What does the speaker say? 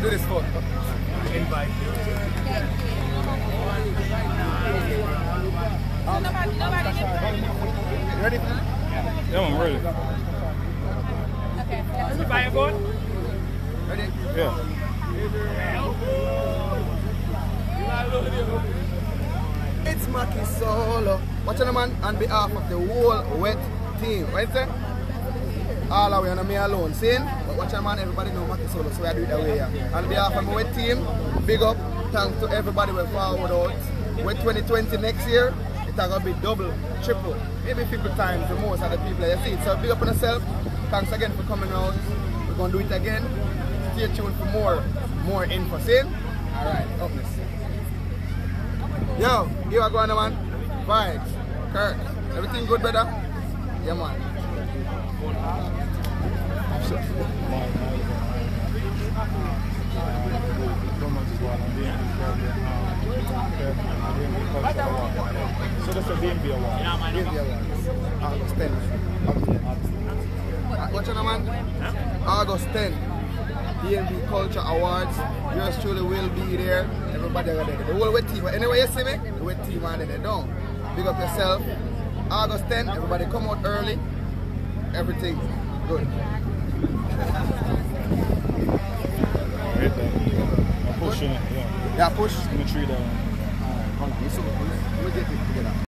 do this for. Invite. Nobody, nobody You ready? Yeah, I'm ready. Okay. Buy a boat? Ready? Yeah. It's Maki Solo. Watch out, man, on behalf of the whole wet team. Right there? All the way on me alone. Saying, but watch out, man, everybody know Maki Solo, so I do it that way. Yeah. On behalf of my wet team, big up. Thanks to everybody who forward out. With 2020 next year, it's to be double, triple, maybe 50 times the most of the people you see. So big up on yourself. Thanks again for coming out. We're to do it again. Stay tuned for more, more info. See? All right, up this. Yo, you are going on, man? Vibes, Kirk, everything good, brother? Yeah, man. So that's a DMV award. August 10. Uh, What's your name, man? August 10. DMV Culture Awards. Yours truly will be there. Everybody are there. The whole wet team. Anyway, you see me? The wet team are there. Don't. Big up yourself. August 10. Everybody come out early. Everything good. Right there. I'm pushing it, yeah. Yeah, push. I'm gonna treat that one. Hold on. Me see. Let me get it together.